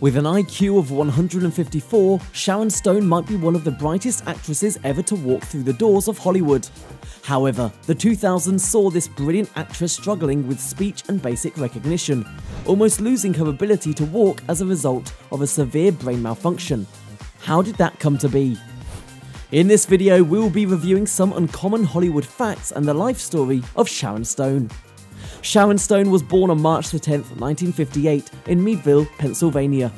With an IQ of 154, Sharon Stone might be one of the brightest actresses ever to walk through the doors of Hollywood. However, the 2000s saw this brilliant actress struggling with speech and basic recognition, almost losing her ability to walk as a result of a severe brain malfunction. How did that come to be? In this video, we will be reviewing some uncommon Hollywood facts and the life story of Sharon Stone. Sharon Stone was born on March 10, 1958, in Meadville, Pennsylvania.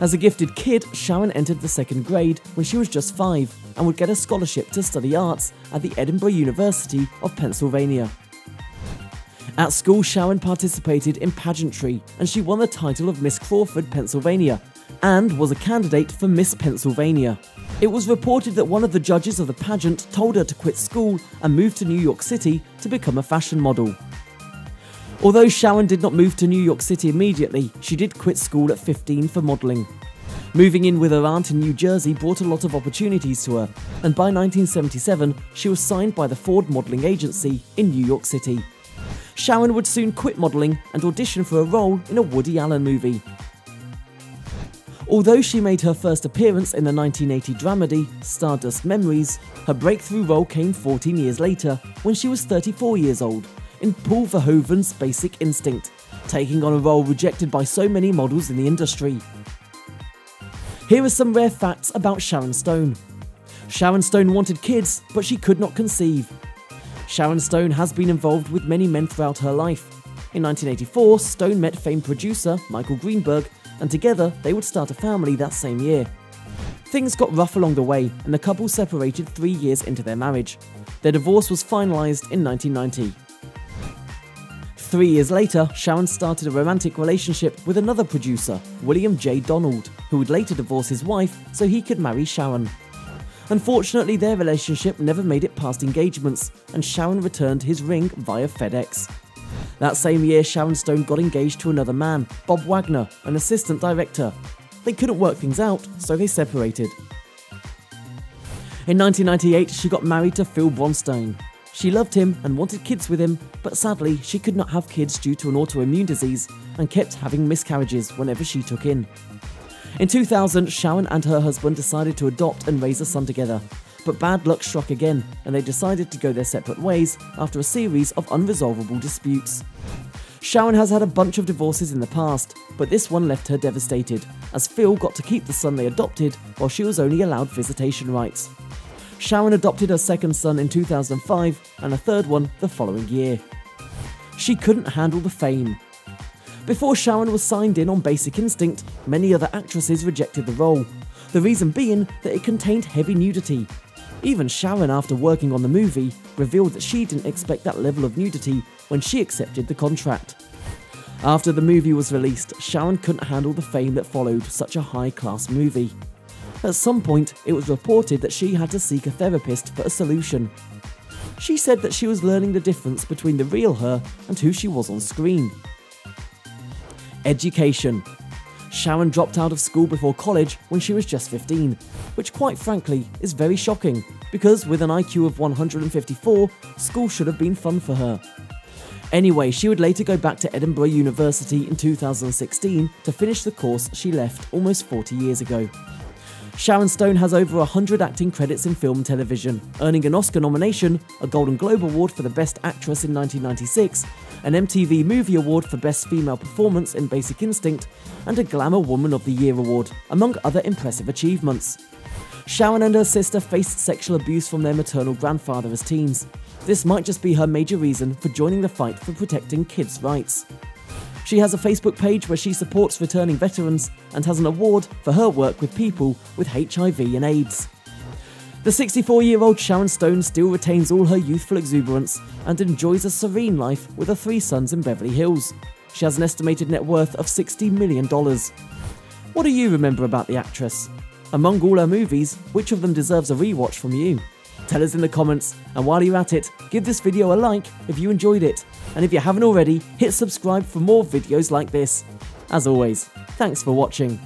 As a gifted kid, Sharon entered the second grade when she was just five and would get a scholarship to study arts at the Edinboro University of Pennsylvania. At school, Sharon participated in pageantry and she won the title of Miss Crawford, Pennsylvania, and was a candidate for Miss Pennsylvania. It was reported that one of the judges of the pageant told her to quit school and move to New York City to become a fashion model. Although Sharon did not move to New York City immediately, she did quit school at 15 for modelling. Moving in with her aunt in New Jersey brought a lot of opportunities to her, and by 1977 she was signed by the Ford Modelling Agency in New York City. Sharon would soon quit modelling and audition for a role in a Woody Allen movie. Although she made her first appearance in the 1980 dramedy Stardust Memories, her breakthrough role came 14 years later when she was 34 years old in Paul Verhoeven's Basic Instinct, taking on a role rejected by so many models in the industry. Here are some rare facts about Sharon Stone. Sharon Stone wanted kids, but she could not conceive. Sharon Stone has been involved with many men throughout her life. In 1984, Stone met famed producer Michael Greenberg, and together they would start a family that same year. Things got rough along the way, and the couple separated three years into their marriage. Their divorce was finalised in 1990. Three years later, Sharon started a romantic relationship with another producer, William J. Donald, who would later divorce his wife so he could marry Sharon. Unfortunately, their relationship never made it past engagements, and Sharon returned his ring via FedEx. That same year, Sharon Stone got engaged to another man, Bob Wagner, an assistant director. They couldn't work things out, so they separated. In 1998, she got married to Phil Bronstein, she loved him and wanted kids with him, but sadly, she could not have kids due to an autoimmune disease and kept having miscarriages whenever she took in. In 2000, Sharon and her husband decided to adopt and raise a son together, but bad luck struck again, and they decided to go their separate ways after a series of unresolvable disputes. Sharon has had a bunch of divorces in the past, but this one left her devastated, as Phil got to keep the son they adopted while she was only allowed visitation rights. Sharon adopted her second son in 2005 and a third one the following year. She couldn't handle the fame. Before Sharon was signed in on Basic Instinct, many other actresses rejected the role, the reason being that it contained heavy nudity. Even Sharon, after working on the movie, revealed that she didn't expect that level of nudity when she accepted the contract. After the movie was released, Sharon couldn't handle the fame that followed such a high class movie. At some point, it was reported that she had to seek a therapist for a solution. She said that she was learning the difference between the real her and who she was on screen. Education. Sharon dropped out of school before college when she was just 15, which quite frankly is very shocking because with an IQ of 154, school should have been fun for her. Anyway, she would later go back to Edinboro University in 2016 to finish the course she left almost 40 years ago. Sharon Stone has over 100 acting credits in film and television, earning an Oscar nomination, a Golden Globe Award for the Best Actress in 1996, an MTV Movie Award for Best Female Performance in Basic Instinct, and a Glamour Woman of the Year award, among other impressive achievements. Sharon and her sister faced sexual abuse from their maternal grandfather as teens. This might just be her major reason for joining the fight for protecting kids' rights. She has a Facebook page where she supports returning veterans and has an award for her work with people with HIV and AIDS. The 64 year old Sharon Stone still retains all her youthful exuberance and enjoys a serene life with her three sons in Beverly Hills. She has an estimated net worth of $60 million. What do you remember about the actress? Among all her movies, which of them deserves a rewatch from you? Tell us in the comments, and while you're at it, give this video a like if you enjoyed it, and if you haven't already, hit subscribe for more videos like this. As always, thanks for watching.